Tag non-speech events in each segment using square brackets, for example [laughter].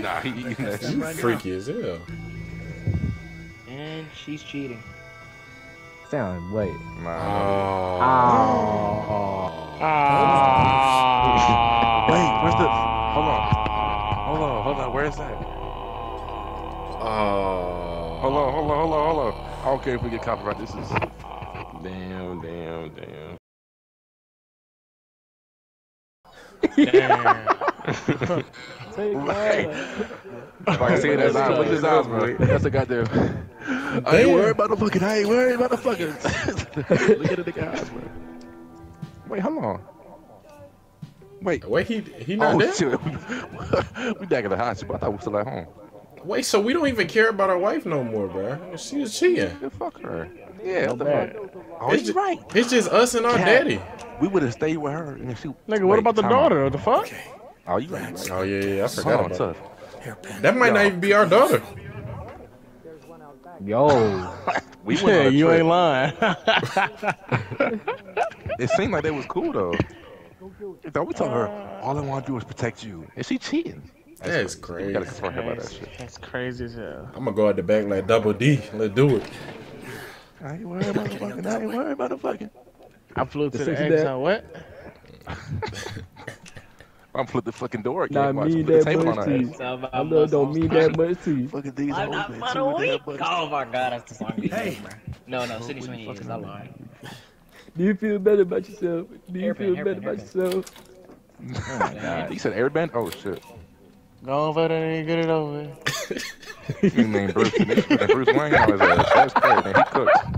Nah, he eating that You shit. freaky as hell. And she's cheating. Sound wait. Nah. Oh. oh. Ah. Wait, where's the? Hold on. Hold on, hold on. Where is that? Oh. Hold on, hold on, hold on, hold on. I don't care if we get copyright. This is. Damn, damn, damn, damn. [laughs] Right. If I can see it as look at his eyes, bro. That's a goddamn. I ain't worried about the fucking. I ain't worried about the fucking. [laughs] look at the nigga eyes, bro. Wait, how long? Wait. Wait, he he not Oh there? shit. [laughs] we back at the hospital. I thought we still at home. Wait, so we don't even care about our wife no more, bro? She was cheating. Yeah, fuck her. Yeah, what the bad. fuck? Oh, It's you ju- right. It's just us and our Cat. daddy. We would have stayed with her. And if she, Nigga, what about the daughter? What the fuck? Oh, you right. Oh yeah, yeah, I forgot about that. That might not even be our daughter. Yo. [laughs] We went Yeah, [laughs] you ain't lying. [laughs] It seemed like they was cool though. Though we told her all I want to do is protect you. Is she cheating? That's We crazy. gotta confront her about that shit. That's crazy as hell. I'm gonna go out the back like double D. Let's do it. I ain't worried about the fucking. I ain't worried about the fucking. I flew to The the, sexy X. uh, What? I'm flip the fucking door Nah, again. Watch, mean put the that table on much to you. I love don't mean that much to you. Fucking these I'm hoes not been but a week. Oh my god, that's the song. Hey. No, no, Sydney Sweeney is. I lied. Do you feel better about yourself? Do you Hairpin, feel better hairpin, about yourself? [laughs] Oh my god. You said airband? Oh shit. Go over there and get it over. with. [laughs] You mean Bruce? They Bruce Wayne on his ass. That's crazy. Man, he cooks. [laughs]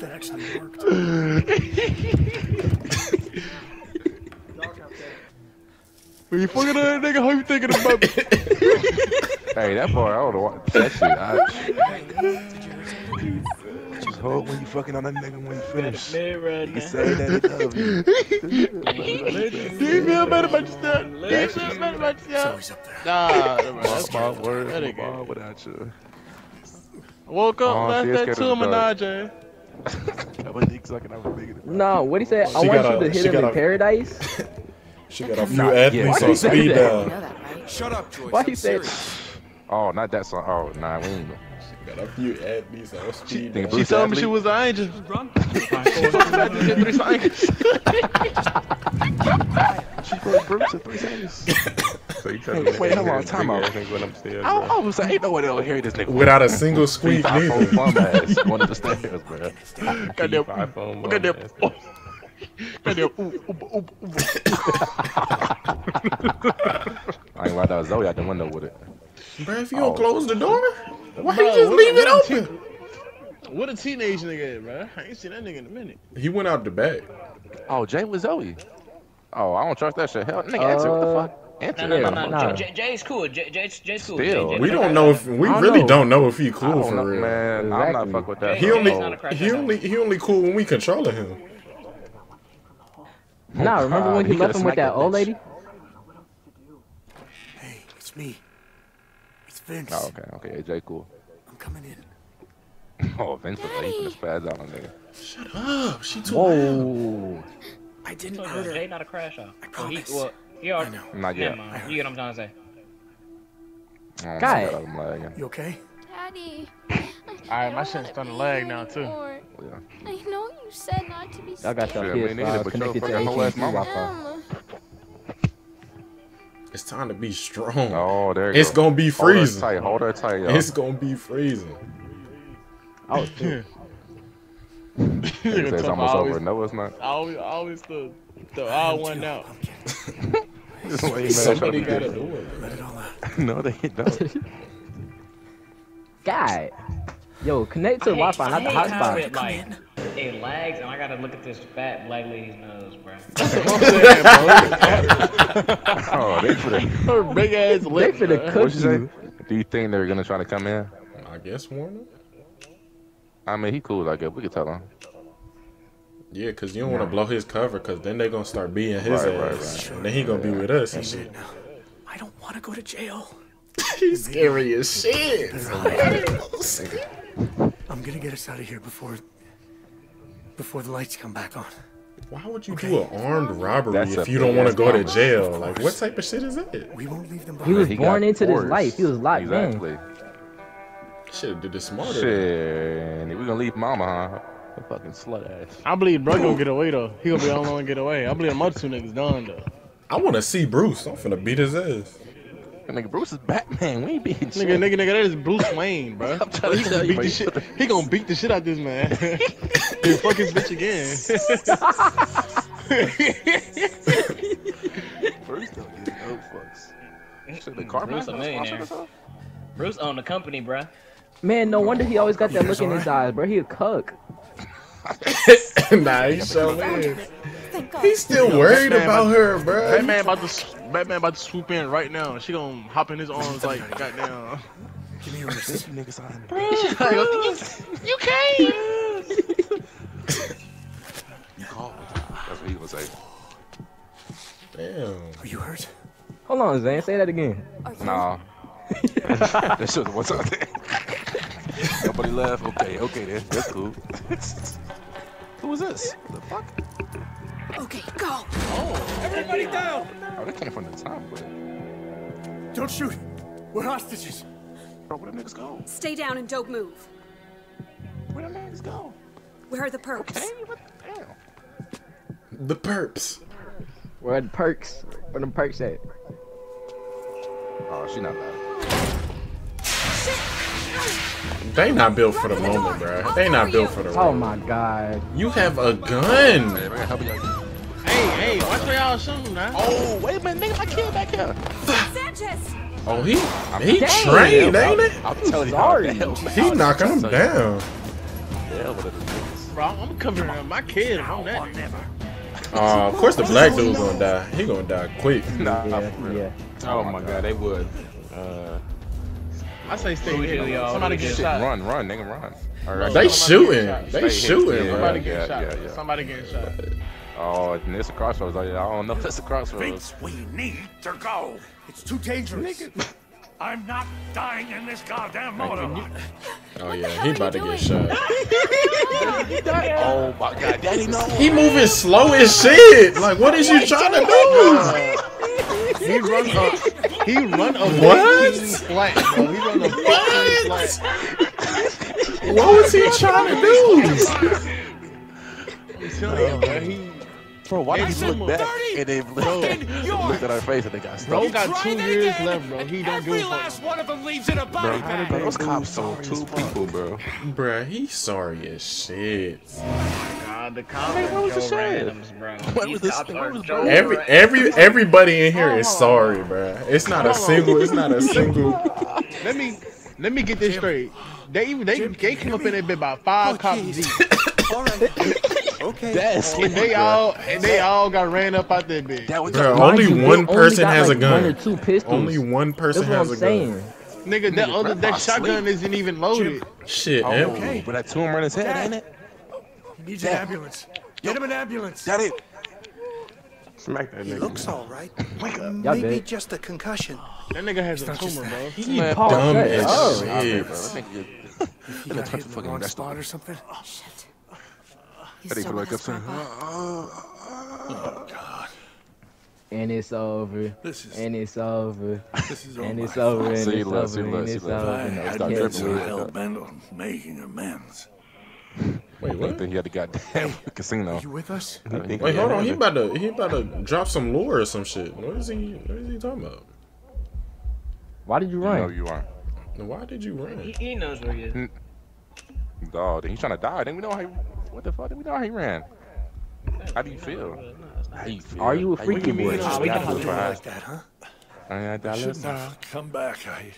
That actually worked. When you fucking that nigga, how you thinking about me? [laughs] Hey, that part, I don't know what that shit. I, just hold when you fucking on that nigga when you finish. You can say that he love you. Do you feel better about yourself? Do you feel better about yourself? always up there. Nah, [laughs] that's My crazy. word, That my ain't ball without you. I woke up Oh, last she is that scared two of the dark. menage. [laughs] That was dick sucking. I was bigger. No, what he said? I She want you a- to hit him in a- paradise. She got a few Not athletes on Why speed that? dial. know that, right? Shut up, Joyce. Why I'm he serious. Oh, not that song. Oh, nah, we ain't. No. She got a few athletes on speed Thinking dial. She Bruce told me she was an angel. Run. She put Bruce at three seconds. So you Hey, wait, hold on, time out. Went upstairs, I, I was like, ain't no one else hear this nigga. Without a single squeak iPhone neither. bum ass going up the stairs, bro. Goddamn. iPhone. Goddamn. Ooh. I ain't right out Zoe out the window with it. Bro, if you don't Oh. close the door, why Bro, you just what- leave it what a open? What a teenage nigga is, bro. I ain't seen that nigga in a minute. He went out the back. Oh, Jay with Zoe. Oh, I don't trust that shit. Hell, nigga, answer what the Uh, fuck? Answer No, no, that. no, no. Nah. J- Jay's cool. J- Jay's, Jay's cool. Still. Jay- Jay- We don't know if we don't really know. don't know if he cool for know, real. man. I'm not fuck with that. He only Jay's not a crash he only he only cool when we controlling him. Nah, oh, remember when God, he he left him with that that old lady? Hey, it's me. It's Vince. Oh, okay, okay. Yeah, Jay cool. I'm coming in. [laughs] Oh, Vince was like, he finna spaz out on nigga. Shut up. She too loud. Whoa. I didn't No, hurt her. Jay not a crash out. I Well, he, promise. well, he are. I know. Not Never yet. mind. You get what I'm trying to say. Oh, my God. God, I'm lagging. You okay? Daddy. Alright, my shit's starting to lag now, too. Oh, yeah. I know you said not to be I got your Shit, me PS5 neither, but connected to fucking AT&T. Wi-Fi. It's time to be strong. Oh, there you It's go. gonna be Hold her freezing. tight. Hold her tight, y'all. It's gonna be freezing. Oh, shit. Nigga it's almost always, over. No, it's not. always, always the, the odd one out. This way, man, Somebody got to do it. Let it all out. no, they don't. God. Yo, connect to I Wi-Fi, not the hate how hotspot. It, lags, and I gotta look at this fat black lady's nose, bro. [laughs] Oh, they put [laughs] it. Her big ass They lip. finna bro. cook What you. Do you think they're gonna try to come in? I guess Warner. I mean, he cool. Like, we could tell him. Yeah, cause you don't want to blow his cover, cause then they gonna start being his Right, right, ass, and then he gonna be with us and shit. I don't want to go to jail. [laughs] He's scary as shit. I'm gonna get us out of here before before the lights come back on. Why would you do an armed robbery That's if you don't want to go to jail? Like, what type of shit is that? We won't leave them He behind. was He born got into this forced. life. He was locked exactly. in. Shit, did the smarter. Shit. We gonna leave mama, huh? A fucking slut ass. I believe bro gonna get away though. He gonna be the only one to get away. I believe the other two niggas done though. I want to see Bruce. I'm finna beat his ass. That nigga Bruce is Batman. We ain't beating Nigga, shit. nigga, nigga, that is Bruce Wayne, bro. [laughs] I'm trying to he tell gonna you, beat the man. shit. He gonna beat the shit out this man. [laughs] he fuck his bitch again. [laughs] Bruce don't get no fucks. Shit, the car Bruce a millionaire. Bruce owned the company, bruh. Man, no wonder he always got that look in his eyes, bro. He a cuck. nah, he so is. He's still worried about her, bro. Batman about to s- Batman about to swoop in right now. She gonna hop in his arms like [laughs] goddamn. Give me your wrist. You niggas [laughs] on you can't. You call. That's what he gonna say. Damn. Are you hurt? Hold on, Zane. Say that again. Nah. [laughs] that shit was what's up there. Nobody left. Okay, okay then. That's cool. Who is this? The fuck? Okay, go. Oh, Everybody down! Oh, that came from the top, but Don't shoot. We're hostages. bro, where the niggas go? Stay down and don't move. Where the niggas go? Where are the perps? Hey, what the damn? The perps. Where are the perks? Where them perks at? Oh, she not bad. They not built for the moment, bro. They not built for the Oh road. my god. You have a gun. Hey, man, help me out. Hey, hey, watch where y'all shooting, man. Oh, wait a minute, nigga, my kid back here. Sanchez! Oh, he he Damn. trained, ain't it? I'm telling you, Sorry. how hell- He knocking him down. Hell with the niggas. Bro, I'm covering my kid on that. Uh, of course, the black dude's gonna die. He gonna die quick. [laughs] Nah, Yeah, for real. yeah. Oh my god, they would. Uh, I say stay Who here. do y'all- Somebody get shit, shot. run, run, nigga, run. All right, They shooting. They shooting, hit. bro. Somebody Yeah, getting shot. yeah, yeah. Somebody get shot. Oh, and it's a crossroads. I I don't know if it's a crossroads. Thinks we need to go. It's too dangerous. [laughs] I'm not dying in this goddamn motor. [laughs] Oh yeah, he about to you get shot. [laughs] Oh my god, daddy, no. He moving slow as shit. Like, what is you trying to do? He run up. He run a What? flat, bro. He run a What? flat. What was he trying to do? I'm telling you, bro. He Bro, why did he's you look in- back and they looked, [laughs] looked at our face and they got stuck? bro got two years left, bro. He don't give Every a fuck. last one of them leaves in a Bro, body how did bag. those cops saw two people, bro? Bruh, he's sorry as shit. Nah, the cops Hey, what are Joe? Randoms, bro. What was this- cops are Joe bro? Every every everybody in here is sorry, bruh. It's not a single. It's not a [laughs] single. Let me let me get this straight. They even they they came up in there bit about five cops deep. [laughs] All right. Okay. That's And they all and they all got ran up out that bitch. That was Bruh, Mind only you, one only person got, has a like, One or gun. two pistols. Only one person That's what has I'm a saying. gun. Nigga, that other that shotgun asleep. isn't even loaded. Shit, Oh, and okay. But that tumor in his head, ain't it? Oh, he needs an ambulance. Get him an ambulance. That it. Smack that nigga. He looks all right. [laughs] Y'all Maybe dead. just a concussion. That nigga has a tumor, bro. he Man, Paul dumb said, as oh. Shit. bro, that nigga get- He Look got at hit in the wrong spot or something. Oh, shit. He that nigga still like has upset. Grandpa. And it's over. This is And it's over. this is And it's over. And See, it's look, over. see, And look, see, it's look. over. I and had I start been can't dripping. so believe it. hell bent on making amends. Wait, He what? think he had the goddamn casino. Are you with us? Wait, hold on. He about to he about to drop some lore or some shit. What is he? What is he talking about? Why did you You know you are. Why did you run? He, he knows where he is. Dog, he's trying to die. Then we know how. He, what the fuck? We know how he ran. How do you feel? How you feel? Are you a How freaky boy? feel? Nah, we Got can to try. Like that, huh? I ain't got I that shouldn't come back. I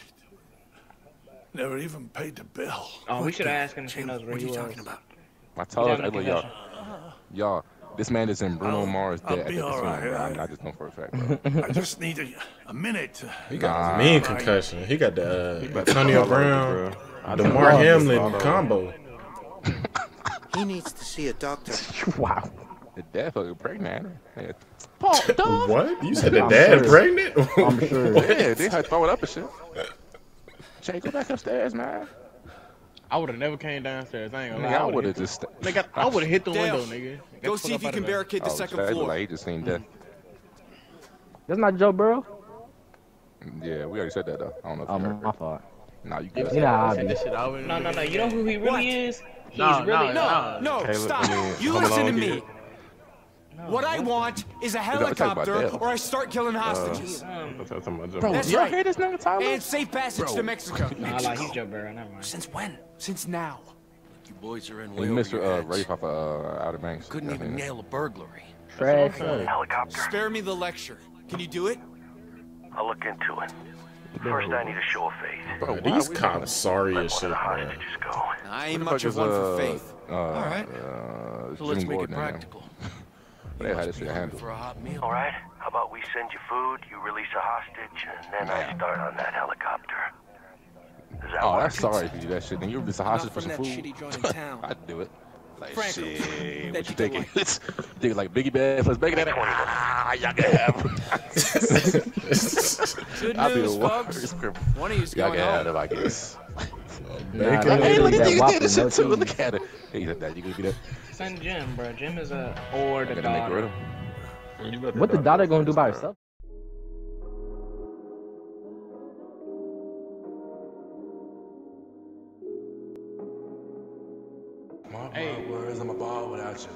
never even paid the bill. Oh, we should ask him if he knows where What are you was. talking about? I told He's hey, having a look, y'all, y'all, this man is in Bruno I'll- Mars I'll dead be the all casino, I, I just know for a fact, bro. [laughs] I just need a, a minute. to- He got Nah. a mean concussion. He got the uh, Antonio Brown, bro. The. Mark All Hamlin combo. [laughs] He needs to see a doctor. [laughs] Wow. The dad fucking pregnant. ain't it? What? You said the I'm dad sure. pregnant? [laughs] I'm sure. Yeah, they had to throw it up and shit. Jay, go back upstairs, man. I would have never came downstairs. I ain't gonna lie. Nigga, I would've would have hit just. Nigga, I would have hit the Dale, window, nigga. Go see if you can barricade the Oh, second shit, I floor. Like he just seen death. That's not Joe Burrow. Yeah, we already said that though. I don't know if Oh, you heard. my fault. Nah, you Yeah, good. You know I said be. this shit already. No, no, no. You know who he really What? is? He's No, really no, No, no, Caleb, stop. I you listen to me. What I want is a helicopter, or I start killing hostages. I'm talking about Bro, That's y'all right. hear this nigga Tyler? and safe passage to Mexico. [laughs] Nah, like he's Joe Burrow. Never mind. Since when? Since now. You boys are in Hey, way over Mr. your Uh, heads. Rafe off of uh, Outer Banks. Couldn't even nail a burglary. Trash. Helicopter. Spare me the lecture. Can you do it? I'll look into it. First, I need a show of faith. Bro, Man, why these we- cops sorry Let as one shit, of the man. go. I ain't much of one uh, for faith. Uh, All right. Uh, So let's make it in there. practical. [laughs] They had this shit handled. For a hot meal. All right. How about we send you food, you release a hostage, and then I start on that helicopter. That Oh, that's sorry if you do that shit. Then you release a hostage for some food. shitty joint in [laughs] town. I'd do it. Like Franco, shit. What you you could thinking? like. [laughs] It's thinking like Biggie Bad plus Bacon. Ah, y'all can have. 'em. [laughs] Good I'd be news, the folks. worst. One of you's Y'all going can have home. them, I guess. [laughs] Nah, Bacon. Hey, look at that you did this shit too. Look at it. Hey, that that you gonna be there? Send Jim, bro. Jim is a or the Got a nigga with daughter. him. What the daughter gonna do by herself? Hey. My I'm a ball without you.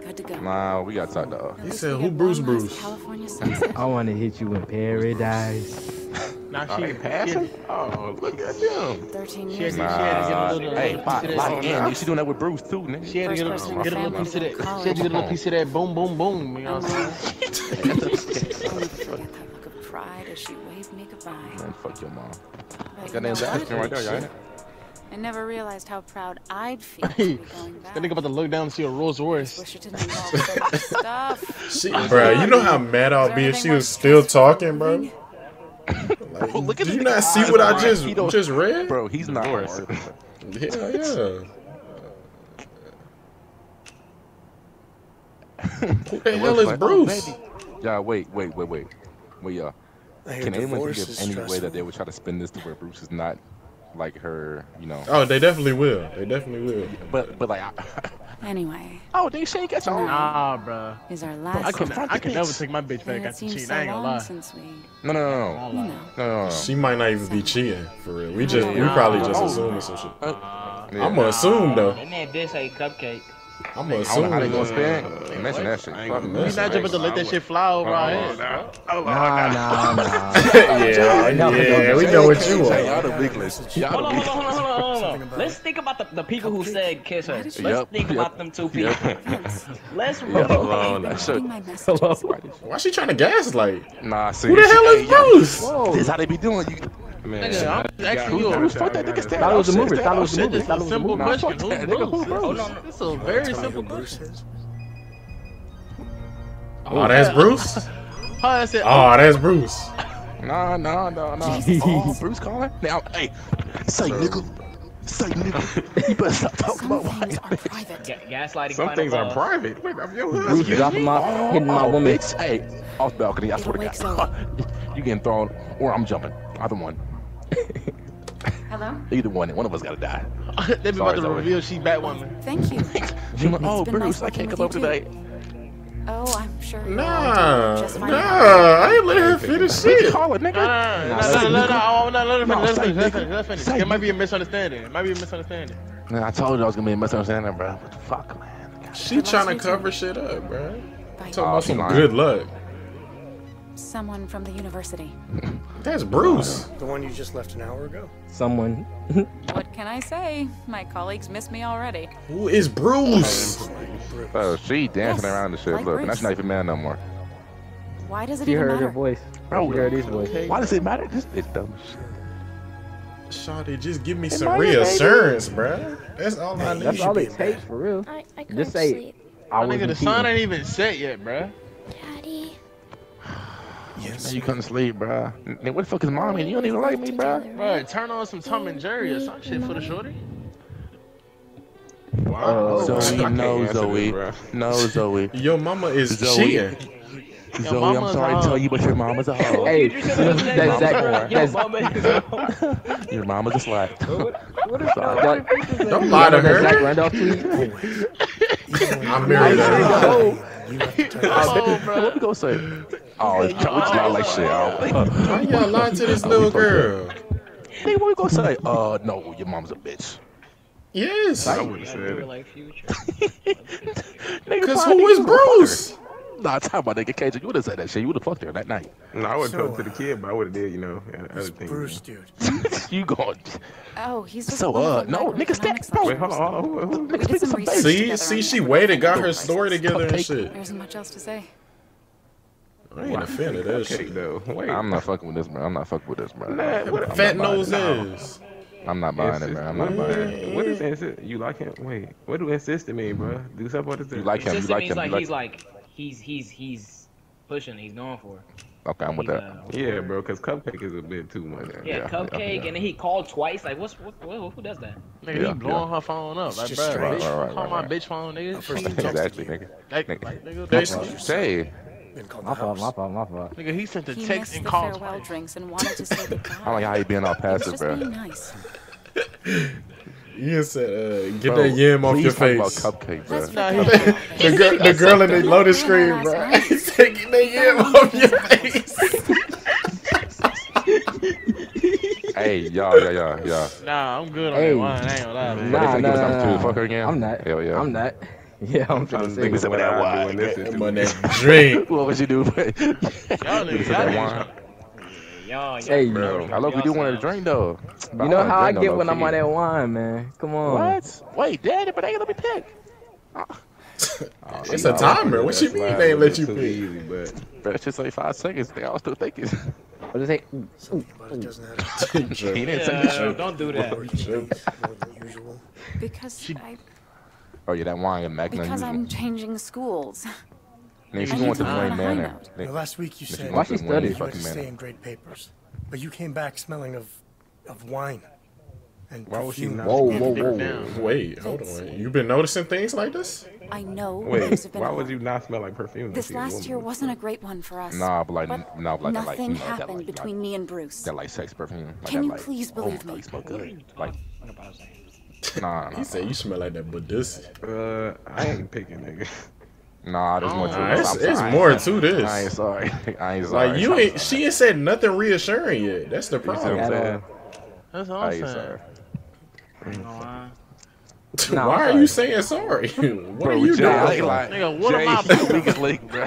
Good to go. Nah, we got talk dog. He said, "Who Bruce Bruce?" California sunset. I wanna hit you in paradise. Nah, Are she, they passing? Oh, look at them. 13 She years had, ago. she had to get a little, hey, little lock, piece of lock that. in. She doing that with Bruce too, nigga. She had to get a, get a little piece of that. She had to get a little piece of that boom, boom, boom. You know what I'm saying? I'll that look of pride as she waved me goodbye. Man, fuck your mom. But That you know name's Ashton what? right there, y'all ain't it? I never realized how proud I'd feel [laughs] to Hey, be going back. That nigga about to look down and see a Rolls Royce. Wish it didn't involve so much [laughs] stuff. She, bro, you know how mad I'll be if she was still talking, bro. [laughs] Like, Bro, look at do you not see what I just just read? Bro, he's not. Hell yeah. Who the hell is Bruce? Yeah, wait, wait, wait, wait. Wait, y'all. I hear Can anyone divorce think of is any way that they would try to spin this to where Bruce is not like her, you know? Oh, they definitely will. They definitely will. But, but like, I, Anyway, [laughs] oh, they shake at y'all. Nah, bro. is our I last can, confront I the can never take my bitch back it after seems cheating. so I ain't gonna lie. since we, No, no, no, no, you know. no, no, no. She might not even be cheating for real. We just we probably just Oh. assuming some shit. Uh, yeah. I'm gonna assume though. That man did say cupcake. I'm gonna I don't know how they gonna spin. They mention that shit. I ain't Fuck gonna. We not just about to let that shit fly over our uh-huh. heads. [laughs] Oh, Nah, nah, nah. yeah, [laughs] yeah, we know what you Hey, y'all want. the weakless. Y'all Hold the on, hold on, hold on, hold on, hold on. Let's think about the, the people who said kiss her. Let's Yep, think yep, about them two people. [laughs] yep. Let's Yeah, roll. alone. That shit. Reading my messages. Why she trying to gaslight? Nah, see. Who the hell hey, is y'all- Bruce? This is how they be doing. You, Man, Nigga, I'm just asking you. Bruce, fuck that nigga stand Thought it was a up, movie. stand Thought it was a shit. movie. This Thought it was a simple movie. Question. fuck Who's that nigga. Who Bruce? Bruce? Oh, no, no. This is a very simple question. Oh, that's Bruce. [laughs] How I said, Oh, that's Bruce. Nah, nah, nah, nah. [laughs] Oh, Bruce calling? Now, hey, say nigga. Say nigga. You better stop [laughs] talking Some about things white are private. Ga- gaslighting. some things are private. Wait, I'm your Bruce husband. dropping my, hitting my Oh, woman. bitch. Hey, off balcony. I swear to God. you getting thrown, or I'm jumping. Either one. Hello? [laughs] Either one. One of us gotta die. [laughs] they be Sorry, about to Zoe. reveal she Batwoman. Thank you. [laughs] You know, oh, been nice Bruce, I can't with come you over today. Oh, I'm sure you're all Nah, doing just nah. fine. I ain't letting her finish Bitch, shit. call it, nigga. No, no, no, no, no, no, no, no, let her No, finish, let her say finish, let her nigga. finish, let her finish. Say There might be a misunderstanding. It might be a misunderstanding. Man, I told you I was gonna be a misunderstanding, bro. What the fuck, man? She trying to cover shit up, bro. Bye. Talking about she some lying. good luck. Someone from the university. [laughs] That's Bruce. The one you just left an hour ago. Someone. [laughs] What can I say? My colleagues miss me already. Who is Bruce? Oh, oh she dancing Yes, around the shit. like Look, and that's not even man no more. Why does it She even heard matter? her voice. Bro, she heard his voice. Why does it matter? This bitch dumb shit. Shawty, just give me Am some I your baby? reassurance, bro. That's all I need. That's all it takes for real. I, I couldn't Just say sleep. I My nigga, wasn't the sun ain't even set yet, bruh. Daddy. Yes. Man, you couldn't sleep, bro. Then what the fuck is mommy? You don't even like me, bro. Bruh, turn on some Tom and Jerry or some shit for the shorty. Wow. Uh, oh. Zoe, [laughs] no, Zoe. this. No, Zoe. Your mama is Zoe. cheating. Zoe, I'm sorry to tell you, but your mama's a hoe. Hey, that's Zach. Yo, That's mama is a Your mama's a slut. Sorry. Don't lie to That Zach her. Randolph tweet. [laughs] I'm married. to. Oh, [laughs] bro. What we gonna say? Oh, it's not like shit. Why [laughs] y'all lie to this little girl? Hey, what we gonna say? Uh, no, your mom's a bitch. Yes. I would have said real it. Nigga, Cause fine, who nigga, is you would've fucked Bruce? Her. Nah, talk about nigga Cajun. You would have said that shit. You would have fucked her that night. No, I would have So, talked to the kid, but I would have did, you know, other It's things. Bruce, dude. [laughs] You going? Oh, he's just So, uh, no, nigga, microdynamics step. Wait, hold on, hold on. Who, who, We Nigga, did speak some some research bass. See, see, she waited, got her story together and shit. There isn't much else to say. I ain't a fan of that cupcake, shit. though. Wait. I'm not fucking with this, man. I'm not fucking with this, man. Nah, what I'm Fat nose it. is. I'm not buying it, man. I'm not buying it. What is insist? You like him? Wait, what do insist mean, bro? Do something what is You like him? You like him? like You he's like? Like he's he's he's pushing. He's going for. it. Okay, I'm with He's, that. uh, Yeah, bro, because cupcake is a bit too much. Yeah, Yeah, cupcake, yeah. and then he called twice. Like, what's what, what, who does that? Nigga, Yeah, he blowing her phone up. Like, bro, strange. bitch, Right, right, call right, my right. bitch phone, nigga. First Nigga, he talks [laughs] Exactly, nigga. like, Nigga. like, nigga, nigga, Say, My fault, my fault, my fault. nigga, he sent a He text and called farewell twice. drinks and wanted to say [laughs] goodbye. I don't like how you being all He was passive, just bro. being nice. [laughs] You said, uh, get Bro, that yam off please your talk face. About cupcake, bro. Let's Nah, forget he- about The girl, the girl in the loaded screen, bro. [laughs] He said, get that yam off your face. [laughs] Hey, y'all, yeah, yeah, yeah. Nah, I'm good on Hey. that wine. I ain't gonna lie, man. But they Nah, nah, give us something nah, to fuck her again? I'm not. Hell yeah. I'm not. [laughs] Yeah, I'm trying trying to to think say. of what that I wine. do in this That situation. that drink. What would you do? Y'all Give niggas, y'all that niggas. Wine. Y'all, y'all Hey, Bro, I love you do want to drink though. But You know wanna how I get when I'm on that wine, man. Come on. What? Wait, daddy, but they gonna let me pick. It's a timer. What you mean they ain't let you too pick? easy, but Bro, it's just like five seconds. They all still thinking. What is it? But it doesn't have to [laughs] he didn't say Yeah, don't do that. be more than usual. Because I Oh yeah, that wine and Magnum. because usual. I'm changing schools. [laughs] Nigga, she's I to to the learn Wayne a high Manor. note. Now, last week you said Why she the you had fucking to stay in great papers, but you came back smelling of of wine and Why would she perfume. not? Whoa, be whoa, whoa. Wait, hold on. You've been noticing things like this? I know Wait, have been why would you not smell like perfume? This last year wasn't a great one for us. Nah, but like, But no, but like, that, like, nothing that, happened like, between like, me and Bruce. that like sex perfume. Like, Can that, you like, please oh believe my God, me? you smell good. Like, What about nah, He said you smell like that Badusi. Uh, I ain't picking, nigga. [laughs] nah. There's more oh, to Nah, it. it's, it's sorry. more to I ain't this. sorry. I ain't sorry. [laughs] Like you I'm ain't. sorry. She ain't said nothing reassuring yet. That's the You see what problem. I'm saying? That's all I I'm saying. sorry. Why? Nah, [laughs] are sorry. you saying sorry? [laughs] what Bro, are you Jay, doing? I ain't like, Nigga, what Jay, am I doing? weakest link, bro.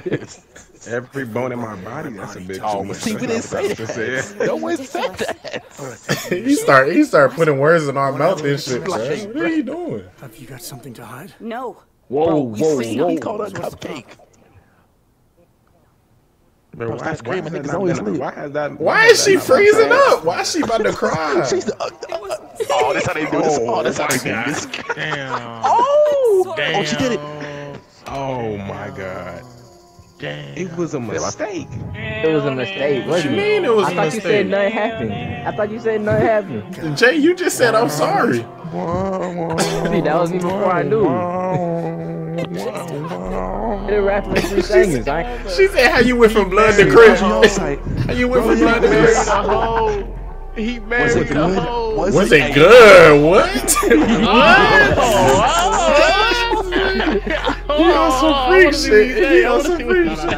Every bone in my body, that's a bit Oh, too see, we didn't say that. said. No one said that. he start. He start putting words in our mouth and shit, bro. What are you doing? Have you got something to hide? No. Whoa, We whoa, see whoa. he called her a cupcake. Bro, Bro, why, why, screaming, has niggas always not why has that? Why has is that she freezing passed? up? Why is she about to [laughs] cry? She's uh, uh, oh, that's how they do this. Oh, that's how they do this. Damn. Oh, Damn. oh, she did it. Oh my god. Damn. It was a mistake. It was a mistake, What wasn't you mean it was I a thought you said nothing happened. I thought you said nothing happened. Jay, you just said I'm sorry. [laughs] See, that was me before I knew. They're rapping like three singers. She said how you went from blood to crib. [laughs] How you went from blood to Married crib? a hoe. He married it a good? hoe. Was Was it it good? What? [laughs] Oh, oh, oh. He on some freak. He also freaks freak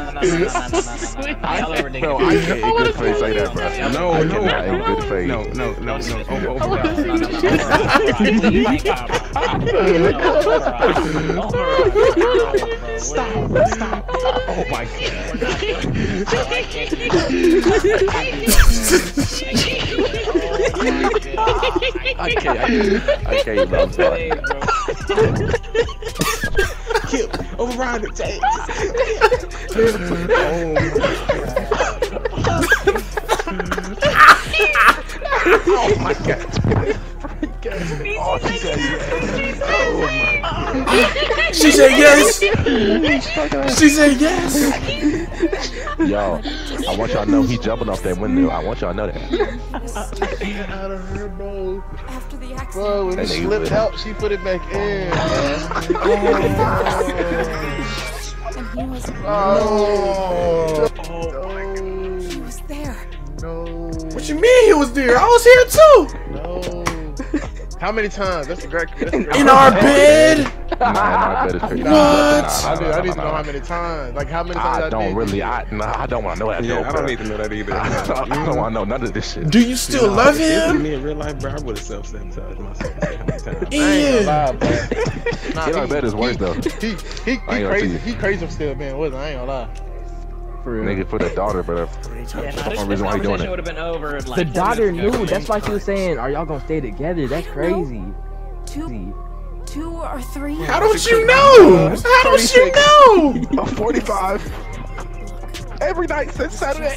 No, I can't a good face like that, bro. No, no, no, no, no, No, no, no, no. Oh, no, no, no, no, Oh my god. I can't, I can't, I can't, bro. I'm sorry. Override it, Jay. Oh my god. Oh, she said yes. Oh my god. She said yes. She said yes. Yo, I want y'all to know he jumping off that window. I want y'all to know that. out of her. After the accident. Bro, when that he slipped out, she put it back in. oh. oh. oh. He was there. No. What you mean he was there? I was here too. No. How many times? That's a great. That's a great In our bed. Nah, nah, bet it's pretty What? Nah, I nah, need, I need to know how many times. Like how many times I I don't did. really. I nah, I don't want to know that. Yeah, though, I don't need to know that either. [laughs] I don't, don't mm-hmm. want to know none of this shit. Do you still Nah, love if this was him? me in real life, bro, I would have self sabotaged myself so many times. I Ian. [laughs] Nah, In our he- bed is he- worse though. He he, he I ain't gonna crazy. He crazy still being with her. I ain't gonna lie. For real. Nigga for the daughter, but Three Yeah, times. no, That's this, one this reason why doing it. would have been over. in, Like, The daughter knew. That's why she was saying, "Are y'all gonna stay together?" That's crazy. Two, two or three. How don't you know? How don't you know? [laughs] I'm 45 every night since Saturday.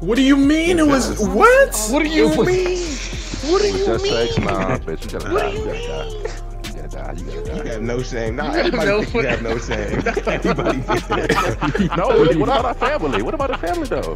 What do you mean it was what? What do you mean? What do It's you just mean? sex, nah, bitch. You gotta die. You gotta die. You gotta die. You You gotta die. got no shame. Nah, [laughs] You everybody know think you have no [laughs] shame. Everybody. No, what about our family? What about the family though?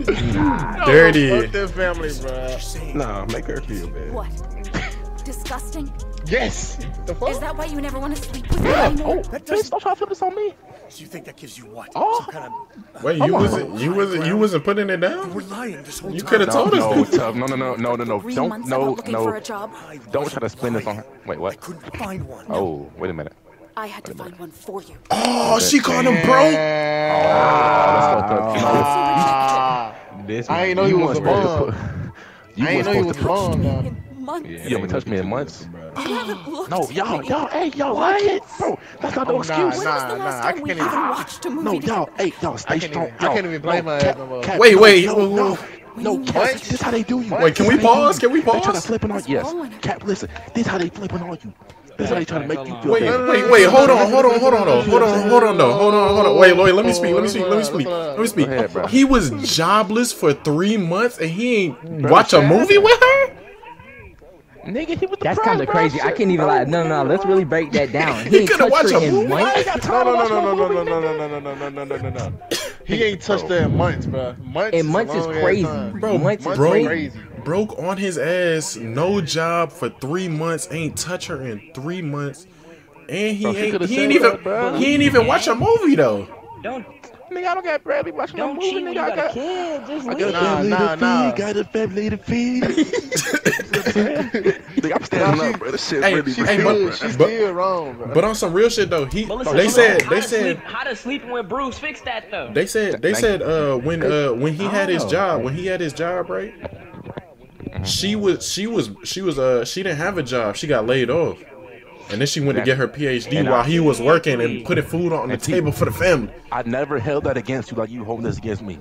Dirty. Fuck their family, bro. Nah, make her feel bad. What? Disgusting? Yes. The fuck? Is that why you never want to sleep with me anymore? Oh, bitch, don't try to flip this on me. So you think that gives you what? Oh. Some kind of uh, Wait, you wasn't you wasn't you wasn't putting it you down? were lying this whole You time. could have No, told us no, that. tough. no, no, no, no, no, no. Don't, months no, no. for a job. I Don't try to spin this on her. Wait, I what? couldn't find one. Oh, wait a minute. I had to find one for you. Oh, she called him broke. Oh, that's fucked up. You know, This I ain't know he you was a bum. supposed to put- You I ain't weren't know he was supposed a bum though. In months. Yeah, You haven't touched me in months. You haven't looked No, y'all, y'all, hey, y'all, what? Bro, that's not no Oh, nah, excuse. When was the Nah, last nah, I time we can't even even- watched a movie No, y'all, hey, y'all, stay I can't strong. even- I can't even blame my ass no more. Wait, wait, no, no, no, What? Cap, this is how they do you. Wait, can we This is how they pause? Can we They try to pause? flip on What's yes. wrong with it? Cap, listen, this is how they flipping on you. This is how they trying to make you feel Wait, bad. wait, wait, hold on, hold on, hold on, though. Hold on, hold on, though. Hold on, hold on. Wait, wait, let me speak, let me speak, let me speak. Let me speak. Go ahead. He was jobless for three months and he ain't watch a movie with her? Nigga, he was That's kind of crazy. I can't even lie. No, no, no. Let's really break that down. [laughs] He ain't could've touched watched her a in movie. months. No, no, no, no, no, no, no, no, no, no, no, no, no, no, no, no. He ain't touched her in months, bro. Months. And months is crazy. Bro, months is crazy. crazy. broke on his ass, no job for three months, ain't touch her in three months, and he Bro, ain't he ain't even that, he ain't even watch a movie though. Don't Nigga, I don't got Bradley watching no don't movie, cheat nigga. you I got a got, kid. Just I leave. got a Nah, family nah, to nah. feed. Got a family to feed. [laughs] [laughs] Nigga, I'm standing up, bro. This shit Hey, really She Hey, still, but- she but- still wrong, bro. But on some real shit though, he But listen, they said on. they how to said sleep, how to sleeping with Bruce fix that though. they said they said uh when uh when he had his Oh. job when he had his job right, she was she was she was uh she didn't have a job she got laid off, and then she went to get her PhD And while I- he was working and putting food on the table for the family. I never held that against you like you holding this against me.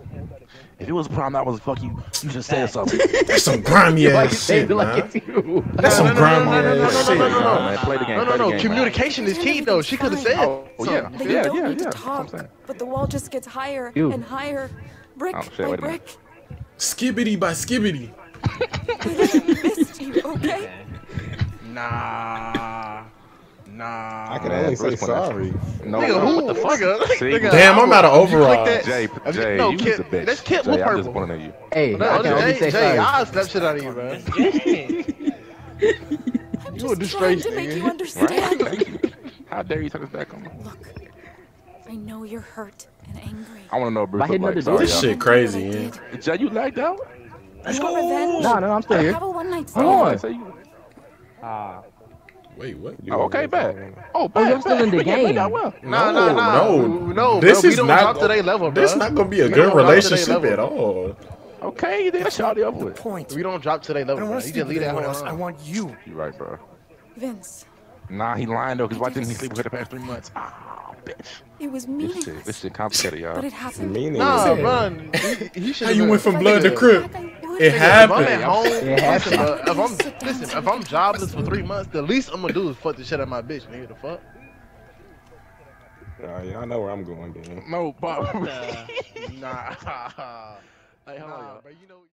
If it was a problem I was fuck you, you should say something. [laughs] That's some grimy ass they shit, be like, you. That's No, some no, no, grimy no, no, no, ass no, shit, no, no, Nah, no. play the game. No, no, no. game, man. Communication is key, though. She could have said. Oh, yeah. But Yeah, you don't yeah, need yeah. to That's what I'm talk. But the wall just gets higher Ew. and higher, brick Oh, shit, by wait a minute. brick. Skibbity by skibbity. [laughs] I missed you, okay? Nah. Nah. I can Man, only say Bruce went at sorry. No, Nigga, no, who? what the fuck? Nigga, See? Damn, I'm out of you click overall. that- Jay, I Jay, no, you Kip, was a bitch. That's Kip Jay, with I'm just purple. pointing at you. Hey, No, I can only Jay, say Jay, sorry. I'll slap shit out of you, bro. I'm You a just trying disgrace, to make you understand. [laughs] Right? How dare you turn this back on me? Look, I know you're hurt and angry. I want to know what Bruce If I hit like. another Sorry, This shit crazy, yeah. Jay, you lagged out? Let's go. No, no, I'm still here. Have a one night Hold stand. on. Say you- ah. Wait, what? Oh, okay, bad. Oh, Oh, you're still in the bad. Yeah, game. got well. Nah, nah, nah. no, No, This bro, we is don't not drop to their level, bro. This is not gonna be a We good don't drop to their relationship at all. Okay, then that's y'all over The with. point. We don't drop to their I level, don't bro. want to You sleep just leave that anyone else. I want you. You right, bro. Vince, Nah, he lying though, because why didn't he sleep with her the past three months? Ah, bitch. it was This shit, this shit complicated, y'all. But it happened. Meaning Nah, is- bro. He, he [laughs] How you went from blood to crip? It happened. If I'm at happened. home, It listen, bro, happened. if I'm listen, if I'm jobless for three months, the least I'm gonna do is fuck the shit out of my bitch, nigga. The fuck? Uh, y'all know where I'm going, then. No, Bob. Nah. [laughs] nah. [laughs] Hey, hold on, bro. You know.